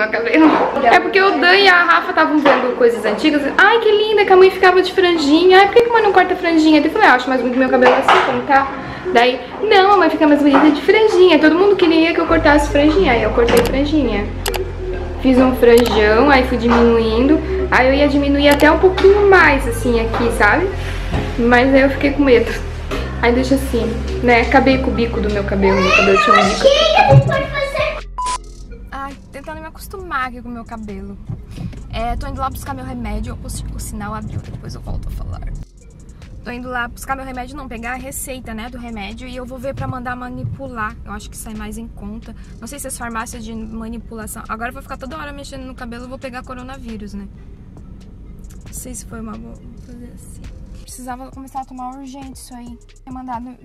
meu cabelo. É porque o Dan e a Rafa estavam vendo coisas antigas. Ai, que linda, que a mãe ficava de franjinha. Ai, por que, a mãe não corta franjinha? Eu falei, ah, acho mais bonito meu cabelo assim, como tá. Daí, não, a mãe fica mais bonita de franjinha. Todo mundo queria que eu cortasse franjinha. Aí eu cortei franjinha. Fiz um franjão, aí fui diminuindo. Aí eu ia diminuir até um pouquinho mais, assim, aqui, sabe? Mas aí eu fiquei com medo. Aí deixa assim, né? Acabei com o bico do meu cabelo. Meu cabelo tinha um bico. Tentando me acostumar aqui com o meu cabelo. É, tô indo lá buscar meu remédio. O, sinal abriu, depois eu volto a falar. Tô indo lá buscar meu remédio, não, pegar a receita, né, do remédio e eu vou ver pra mandar manipular. Eu acho que sai mais em conta. Não sei se as farmácias de manipulação... Agora eu vou ficar toda hora mexendo no cabelo, vou pegar coronavírus, né? Não sei se foi uma boa... fazer assim. Precisava começar a tomar urgente isso aí. Ter mandado...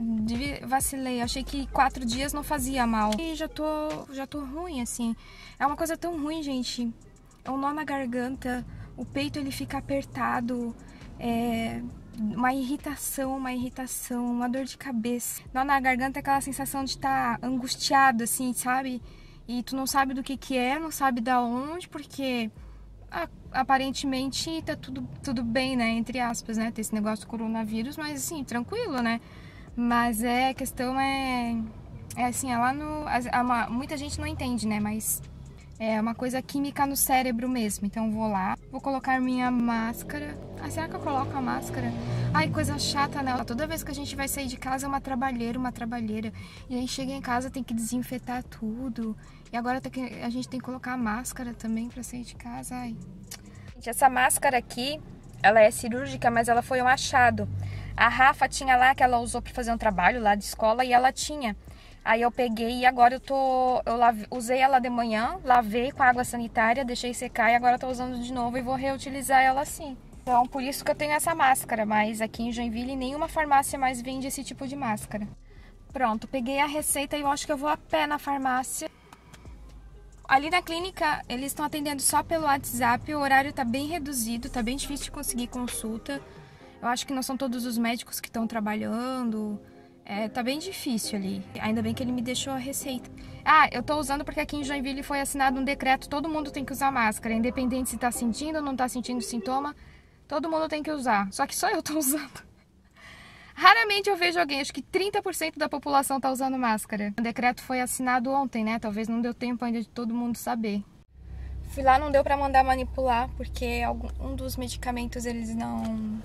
Vacilei, achei que quatro dias não fazia mal. E já tô, já tô ruim, assim. É uma coisa tão ruim, gente. É um nó na garganta, o peito ele fica apertado, é uma irritação, uma irritação, uma dor de cabeça. Lá na garganta é aquela sensação de estar tá angustiado, assim, sabe? E tu não sabe do que que é, não sabe da onde, porque aparentemente tá tudo, tudo bem, né? Entre aspas, né? Ter esse negócio do coronavírus, mas assim, tranquilo, né? Mas é, a questão é... É assim, é lá no... A, a, muita gente não entende, né? Mas é uma coisa química no cérebro mesmo. Então vou lá, vou colocar minha máscara. Ah, será que eu coloco a máscara? Ai, coisa chata, né? Toda vez que a gente vai sair de casa é uma trabalheira, uma trabalheira. E aí chega em casa tem que desinfetar tudo. E agora que, a gente tem que colocar a máscara também pra sair de casa. Ai. Essa máscara aqui, ela é cirúrgica, mas ela foi um achado. A Rafa tinha lá que ela usou para fazer um trabalho lá de escola e ela tinha. Aí eu peguei e agora eu tô. Eu lave, usei ela de manhã, lavei com água sanitária, deixei secar e agora tô usando de novo e vou reutilizar ela assim. Então por isso que eu tenho essa máscara, mas aqui em Joinville nenhuma farmácia mais vende esse tipo de máscara. Pronto, peguei a receita e eu acho que eu vou a pé na farmácia. Ali na clínica, eles estão atendendo só pelo WhatsApp, o horário tá bem reduzido, tá bem difícil de conseguir consulta. Eu acho que não são todos os médicos que estão trabalhando. É, tá bem difícil ali. Ainda bem que ele me deixou a receita. Ah, eu tô usando porque aqui em Joinville foi assinado um decreto, todo mundo tem que usar máscara, independente se tá sentindo ou não tá sentindo sintoma, todo mundo tem que usar. Só que só eu tô usando. Raramente eu vejo alguém, acho que 30% da população tá usando máscara. O decreto foi assinado ontem, né? Talvez não deu tempo ainda de todo mundo saber. Fui lá, não deu para mandar manipular, porque algum, um dos medicamentos eles não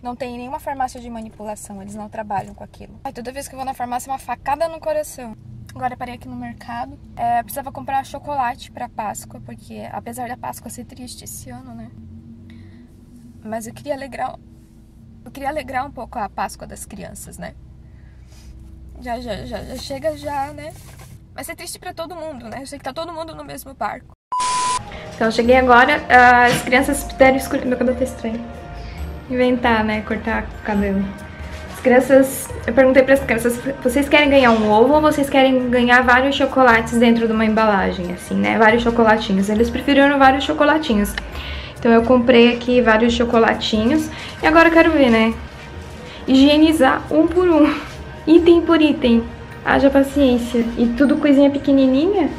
não tem nenhuma farmácia de manipulação, eles não trabalham com aquilo. Ai, toda vez que eu vou na farmácia é uma facada no coração. Agora parei aqui no mercado. É, precisava comprar chocolate para Páscoa, porque apesar da Páscoa ser triste esse ano, né? Mas eu queria alegrar, eu queria alegrar um pouco a Páscoa das crianças, né? Já, já, já, já chega já, né? Vai ser triste para todo mundo, né? Eu sei que tá todo mundo no mesmo barco. Então, cheguei agora, as crianças puderam escolher. Meu cabelo tá estranho inventar, né? Cortar o cabelo. As crianças, eu perguntei para as crianças, vocês querem ganhar um ovo ou vocês querem ganhar vários chocolates dentro de uma embalagem, assim, né? Vários chocolatinhos. Eles preferiram vários chocolatinhos. Então eu comprei aqui vários chocolatinhos e agora eu quero ver, né? Higienizar um por um, item por item. Haja paciência. E tudo coisinha pequenininha.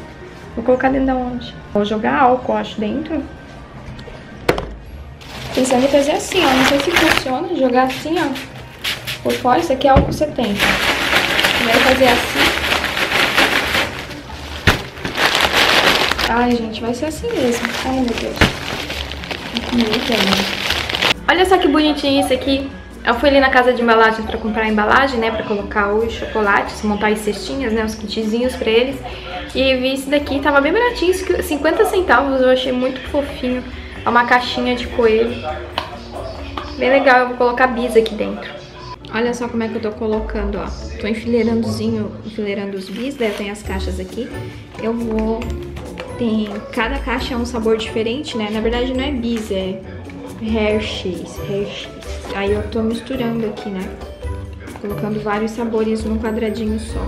Vou colocar dentro da onde? Vou jogar álcool, acho, dentro. Pensando em fazer assim, ó. Não sei se funciona. Jogar assim, ó. Por fora. Isso aqui é álcool 70. Vai fazer assim. Ai, gente, vai ser assim mesmo. Ai, meu Deus. Olha só que bonitinho isso aqui. Eu fui ali na casa de embalagem pra comprar a embalagem, né? Pra colocar os chocolates, montar as cestinhas, né? Os kitzinhos pra eles. E vi esse daqui, tava bem baratinho, 50 centavos, eu achei muito fofinho. É uma caixinha de coelho. Bem legal, eu vou colocar bis aqui dentro. Olha só como é que eu tô colocando, ó. Tô enfileirandozinho, enfileirando os bis, daí eu tenho as caixas aqui. Eu vou... Tem... Cada caixa é um sabor diferente, né? Na verdade não é bis, é Hershey's, Hershey's. Aí eu tô misturando aqui, né? Colocando vários sabores num quadradinho só.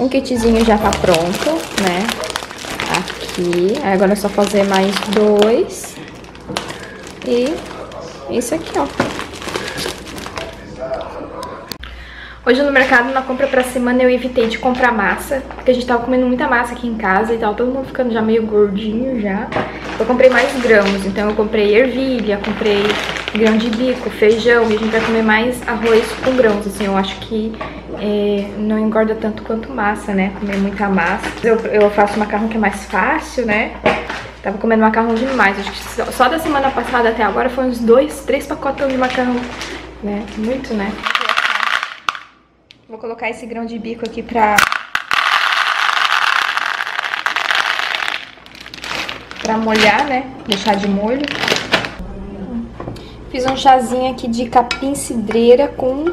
Um kitzinho já tá pronto, né? Aqui. Agora é só fazer mais dois. E isso aqui, ó. Hoje no mercado, na compra pra semana, eu evitei de comprar massa, porque a gente tava comendo muita massa aqui em casa e tal, todo mundo ficando já meio gordinho já. Eu comprei mais grãos, então eu comprei ervilha, comprei grão de bico, feijão, e a gente vai comer mais arroz com grãos, assim, eu acho que é, não engorda tanto quanto massa, né, comer muita massa. Eu, eu faço macarrão que é mais fácil, né, tava comendo macarrão demais, acho que só, só da semana passada até agora foi uns dois, três pacotão de macarrão, né, muito, né. Vou colocar esse grão de bico aqui pra... Pra molhar, né? Deixar de molho. Fiz um chazinho aqui de capim cidreira com...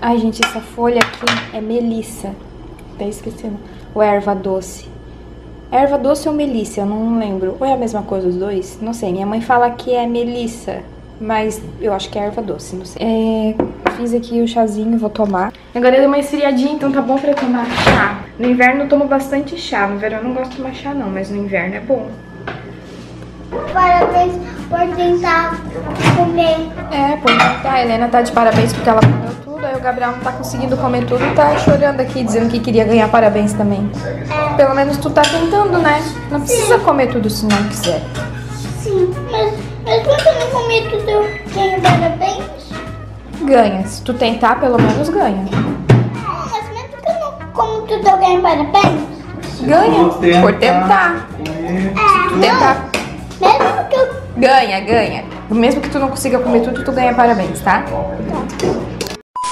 Ai, gente, essa folha aqui é melissa. Até esquecendo. Ou é erva doce. Erva doce ou melissa, eu não lembro. Ou é a mesma coisa os dois? Não sei. Minha mãe fala que é melissa, mas eu acho que é erva doce, não sei. É fiz aqui o chazinho, vou tomar. Agora deu uma esfriadinha, então tá bom pra tomar chá. No inverno eu tomo bastante chá. No verão eu não gosto de tomar chá não, mas no inverno é bom. Parabéns por tentar comer. É, por tentar. A Helena tá de parabéns porque ela comeu tudo. Aí o Gabriel não tá conseguindo comer tudo e tá chorando aqui, dizendo que queria ganhar parabéns também. É. Pelo menos tu tá tentando, né? Não precisa Sim. comer tudo se não quiser. Sim, mas, mas quando eu não comer tudo, eu ganho parabéns? Ganha. Se tu tentar, pelo menos ganha. Mas mesmo que eu não como tudo, eu ganho parabéns? Ganha. Por tentar. É, tentar. Que eu... Ganha, ganha. Mesmo que tu não consiga comer tudo, tu ganha parabéns, tá?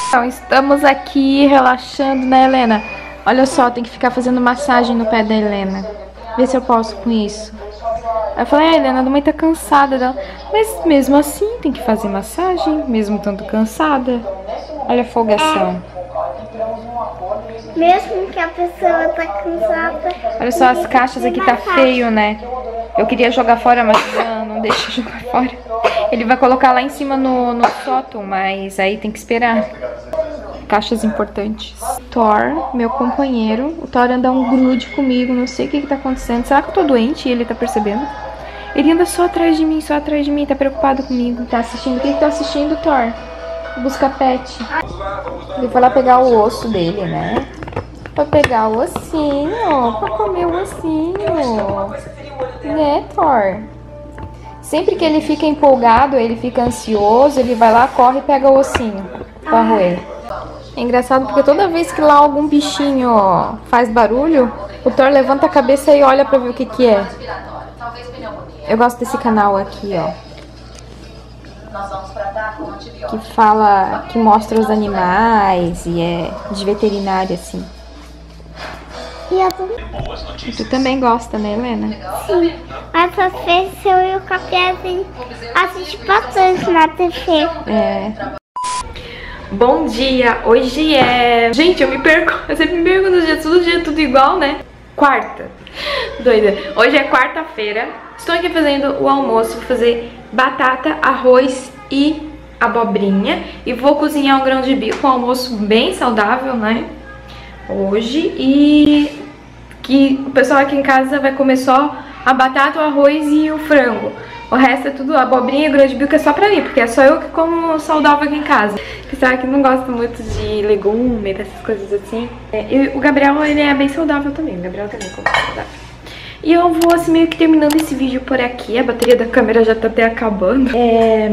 Então, estamos aqui relaxando, né, Helena? Olha só, tem que ficar fazendo massagem no pé da Helena. Vê se eu posso com isso. Aí eu falei, ah, Helena, a mãe tá cansada dela. Mas mesmo assim tem que fazer massagem, mesmo tanto cansada. Olha a folgação. Mesmo que a pessoa tá cansada. Olha só, as caixas aqui tá feio, né? Eu queria jogar fora, mas deixa jogar fora. Ele vai colocar lá em cima no, no sótão, mas aí tem que esperar. Caixas importantes. Thor, meu companheiro. O Thor anda um grude comigo, não sei o que que tá acontecendo. Será que eu tô doente e ele tá percebendo? Ele anda só atrás de mim, só atrás de mim, tá preocupado comigo. Tá assistindo? O que, que tá assistindo, Thor? Busca pet. Ele foi lá pegar o osso dele, né? Pra pegar o ossinho, pra comer o ossinho. Né, Thor? Sempre que ele fica empolgado, ele fica ansioso, ele vai lá, corre e pega o ossinho pra roer. É engraçado porque toda vez que lá algum bichinho ó, faz barulho, o Thor levanta a cabeça e olha pra ver o que que é. Eu gosto desse canal aqui, ó. Que fala, que mostra os animais e é de veterinária, assim. E, tu também gosta, né, Helena? Sim, mas às vezes eu e o Capiazinho assistem bastante na TV. É. Bom dia, hoje é... Gente, eu me perco, eu sempre me perco nos dias, todo dia é tudo igual, né? Quarta. Doida. Hoje é quarta-feira. Estou aqui fazendo o almoço. Vou fazer batata, arroz e abobrinha. E vou cozinhar um grão de bico. Um almoço bem saudável, né? Hoje. E que o pessoal aqui em casa vai comer só a batata, o arroz e o frango. O resto é tudo abobrinha e grão de bico é só pra mim, porque é só eu que como saudável aqui em casa. Pessoal que não gosta muito de legume, dessas coisas assim. É, e o Gabriel, ele é bem saudável também. O Gabriel também come saudável. E eu vou assim meio que terminando esse vídeo por aqui. A bateria da câmera já tá até acabando. É...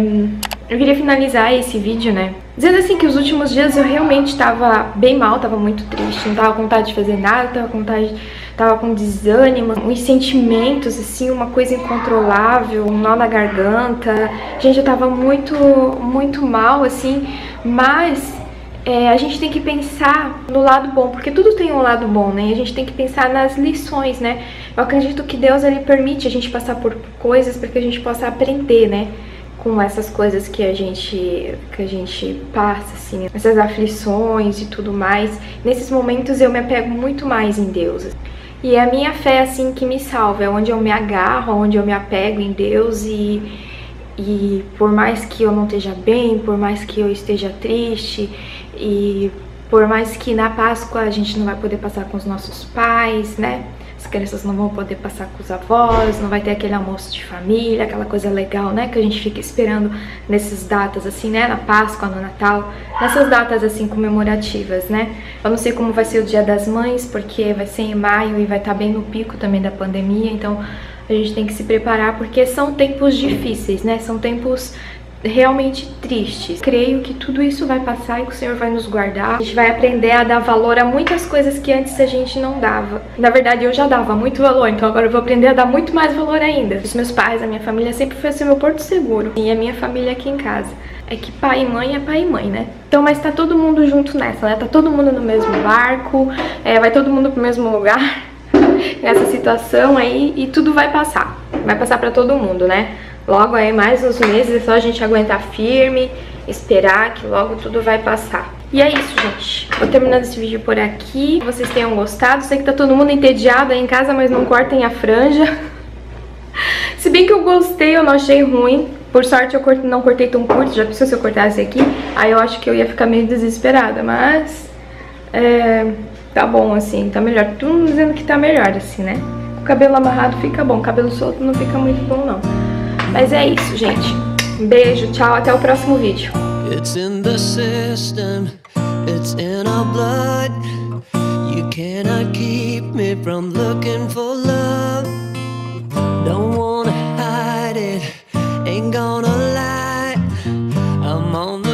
Eu queria finalizar esse vídeo, né? Dizendo assim que os últimos dias eu realmente tava bem mal, tava muito triste, não tava com vontade de fazer nada, tava com vontade, tava com desânimo, uns sentimentos, assim, uma coisa incontrolável, um nó na garganta. Gente, eu tava muito, muito mal, assim, mas é, a gente tem que pensar no lado bom, porque tudo tem um lado bom, né? E a gente tem que pensar nas lições, né? Eu acredito que Deus, ele permite a gente passar por coisas para que a gente possa aprender, né? Com essas coisas que a gente que a gente passa, assim, essas aflições e tudo mais. Nesses momentos eu me apego muito mais em Deus. E é a minha fé, assim, que me salva, é onde eu me agarro, onde eu me apego em Deus e, e por mais que eu não esteja bem, por mais que eu esteja triste, e Por mais que na Páscoa a gente não vai poder passar com os nossos pais, né? As crianças não vão poder passar com os avós, não vai ter aquele almoço de família, aquela coisa legal, né? Que a gente fica esperando nessas datas, assim, né? Na Páscoa, no Natal, nessas datas, assim, comemorativas, né? Eu não sei como vai ser o Dia das Mães, porque vai ser em maio e vai estar bem no pico também da pandemia, então a gente tem que se preparar, porque são tempos difíceis, né? São tempos realmente tristes. Creio que tudo isso vai passar e que o Senhor vai nos guardar. A gente vai aprender a dar valor a muitas coisas que antes a gente não dava. Na verdade, eu já dava muito valor, então agora eu vou aprender a dar muito mais valor ainda. Os meus pais, a minha família sempre foi ser meu porto seguro. E a minha família aqui em casa. É que pai e mãe é pai e mãe, né? Então, mas tá todo mundo junto nessa, né? Tá todo mundo no mesmo barco, é, vai todo mundo pro mesmo lugar nessa situação aí e tudo vai passar. Vai passar pra todo mundo, né? Logo aí, mais uns meses, é só a gente aguentar firme, esperar que logo tudo vai passar. E é isso, gente. Vou terminando esse vídeo por aqui. Vocês tenham gostado. Sei que tá todo mundo entediado aí em casa, mas não cortem a franja. Se bem que eu gostei, eu não achei ruim. Por sorte eu não cortei tão curto, já pensou se eu cortasse aqui? Aí eu acho que eu ia ficar meio desesperada, mas... É, tá bom, assim, tá melhor. Tudo dizendo que tá melhor, assim, né? O cabelo amarrado fica bom, cabelo solto não fica muito bom, não. Mas é isso, gente. Beijo, tchau, até o próximo vídeo. It's in the system, it's in our blood. You cannot keep me from looking for love. Don't wanna hide it, ain't gonna lie. I'm on the